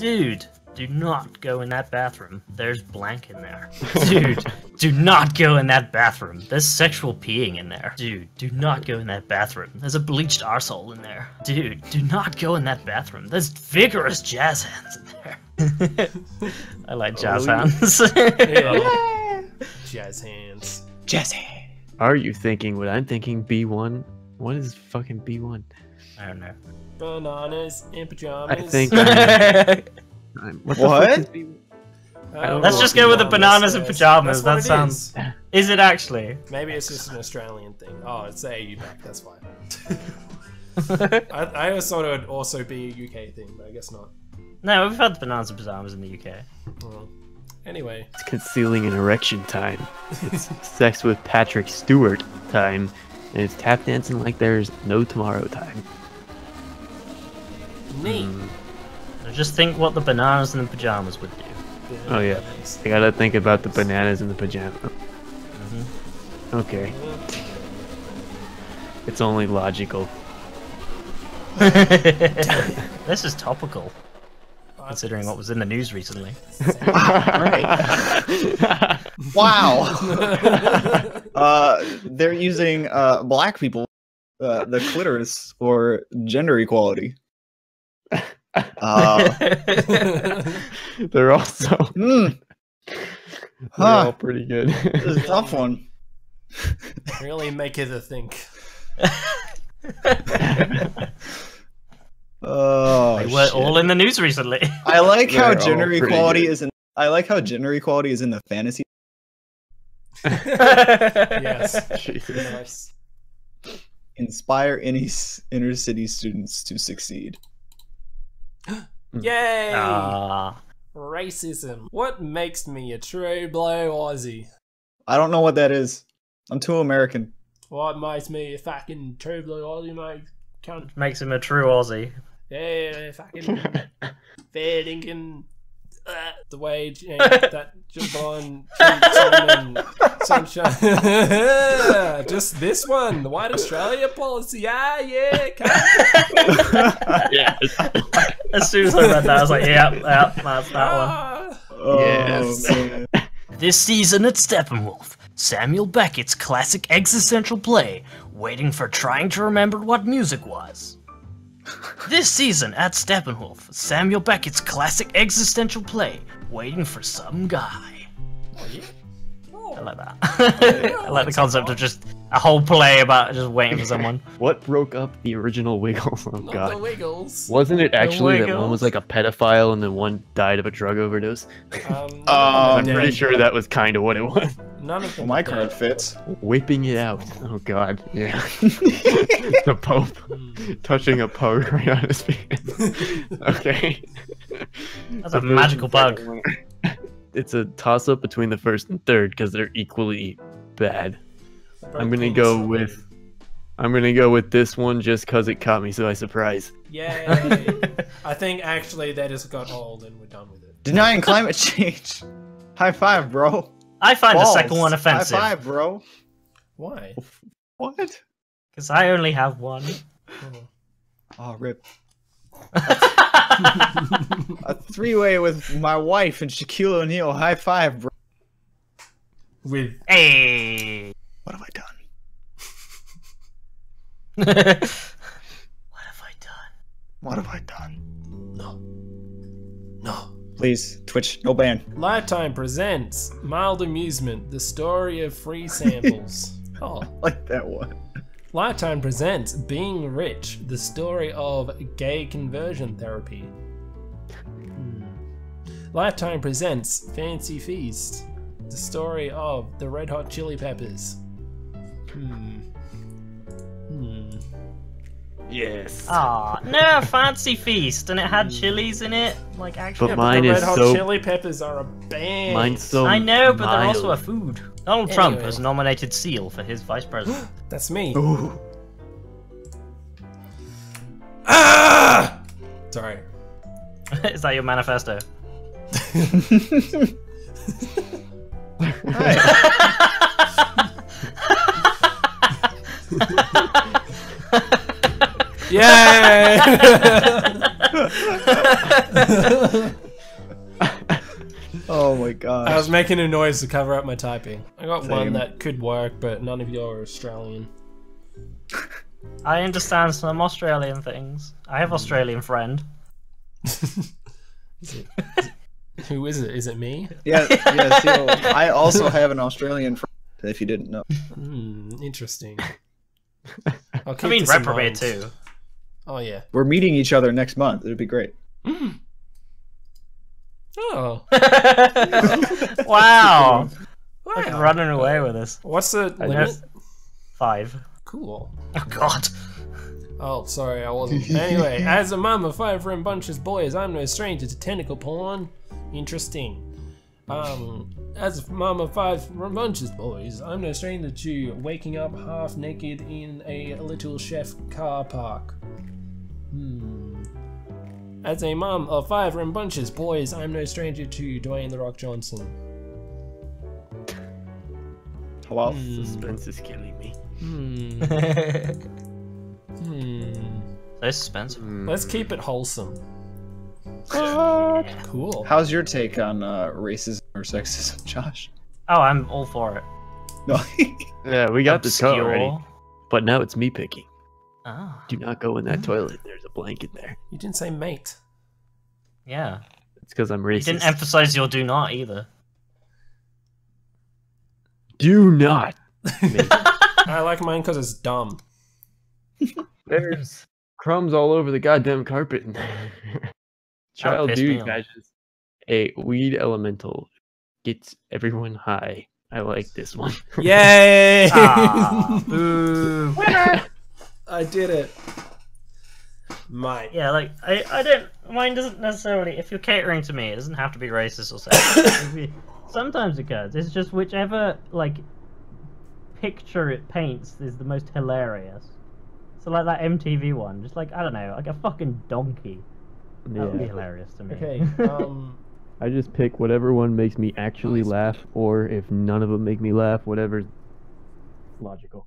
Dude, do not go in that bathroom. There's blank in there. Dude, do not go in that bathroom. There's sexual peeing in there. Dude, do not go in that bathroom. There's a bleached arsehole in there. Dude, do not go in that bathroom. There's vigorous jazz hands in there. I like jazz Oh, hands. Yeah. Jazz hands. Jesse. Are you thinking what I'm thinking? B1? What is fucking B1? I don't know. Bananas in pajamas. I think I'm, I'm- what? the fuck What? Uh, is B1? Let's know just what go with the pajamas bananas and pajamas, That's that it sounds- is. Is it actually? Maybe it's just an Australian thing. Oh, it's the AU back. That's fine. I, I always thought it would also be a UK thing, but I guess not. No, we've had bananas and pajamas in the UK. Well, anyway, It's concealing an erection time. It's sex with Patrick Stewart time. And it's tap dancing like there's no tomorrow time. neat. Mm. So just think what the bananas and the pajamas would do. Oh yeah. I gotta think about the bananas and the pajama. Mm-hmm. Okay. It's only logical. this is topical, considering what was in the news recently. Wow. uh, they're using uh, black people, uh, the clitoris for gender equality. Uh, They're also mm, they're Huh. all pretty good. this is a tough one. really make it a think. Oh, They were shit. all in the news recently. I like how They're all gender equality good. is in. I like how gender equality is in the fantasy. Yes. Jesus. Inspire any inner city students to succeed. Yay! Ah, Racism. What makes me a true blue Aussie? I don't know what that is. I'm too American. What makes me a fucking true blue Aussie, mate? Cunt. makes him a true Aussie. Yeah, fucking fair dinkum. Uh, the way you know, that Javon Simon Sunshine. Just this one, the White Australia policy. Ah, yeah, yeah. As soon as I read that, I was like, yeah, yeah, that's that one. Ah. Oh, Yes. This season at Steppenwolf, Samuel Beckett's classic existential play, Waiting for Trying to Remember What Music Was. This season at Steppenwolf, Samuel Beckett's classic existential play, Waiting for Some Guy. I like that. I like the concept of just a whole play about just waiting for someone. What broke up the original Wiggles? Oh Not the. Wiggles. Wasn't it actually that one was like a pedophile and then one died of a drug overdose? Um, Oh, I'm pretty man. sure that was kind of what it was. None of them. Well, my are dead. card fits. Whipping it out. Oh god. Yeah. the Pope Hmm. touching a pug right on his penis. okay. That's a magical bug. It's a toss up between the first and third because they're equally bad. I'm gonna Both go things are with. I'm gonna go with this one just because it caught me so by surprise. Yay! I think actually that just got old and we're done with it. Denying climate change. High five, bro. I find the second one offensive High five, bro. Why? What? because I only have one. Oh. Oh, rip. A three-way with my wife and Shaquille O'Neal. High five, bro. With Hey. What have I done? what have I done? What have I done? no, no. Please, Twitch, no ban. Lifetime presents Mild Amusement: The Story of Free Samples. oh. Like that one. Lifetime presents Being Rich: The Story of Gay Conversion Therapy. Hmm. Lifetime presents Fancy Feast: The Story of the Red Hot Chili Peppers. Hmm. Hmm. Yes. Ah, no, fancy feast, and it had chilies in it, like actually. But Yeah, mine the is Red Hot so- Chili Peppers are a band. Mine's so. I know, but they're also a food. Donald Trump has nominated Seal for his vice president. That's me. Ooh. Ah! Sorry. Is that your manifesto? Yay! Oh my god. I was making a noise to cover up my typing. I got one that could work, but none of you are Australian. I understand some Australian things. I have Australian friend. Is it, who is it? Is it me? Yeah, yeah. So I also have an Australian friend. If you didn't know. Hmm, interesting. I'll I keep mean, this reprobate too. Oh yeah. We're meeting each other next month. It'd be great. Oh. wow. Like wow. running away with this. What's the I limit? Five. Cool. Oh god. Oh, sorry, I wasn't. Anyway, as a mum of five rambunctious boys, I'm no stranger to tentacle porn. Interesting. Um, as a mum of five rambunctious boys, I'm no stranger to waking up half naked in a little chef car park. Hmm. As a mom of five rambunctious boys, I'm no stranger to Dwayne the Rock Johnson. Wow. Suspense is killing me. Hmm. hmm. so suspense. Let's keep it wholesome. Cool. How's your take on uh, racism or sexism, Josh? Oh, I'm all for it. No. Yeah, we got this covered already. But now it's me picking. Oh, Do not go in that toilet. There's a blanket there. You didn't say mate. yeah. It's because I'm racist. You didn't emphasize your do not either. Do not. I like mine because it's dumb. There's crumbs all over the goddamn carpet. Child pissed me dude off. catches a weed elemental. Gets everyone high. I like this one. Yay! Ah, boo. I did it. Mine. Yeah, like I, I don't. Mine doesn't necessarily. If you're catering to me, it doesn't have to be racist or sexist. It can be- Sometimes it does. It's just whichever like picture it paints is the most hilarious. So like that MTV one, just like I don't know, like a fucking donkey. That would be hilarious to me. Okay. Um. I just pick whatever one makes me actually laugh, or if none of them make me laugh, whatever's logical.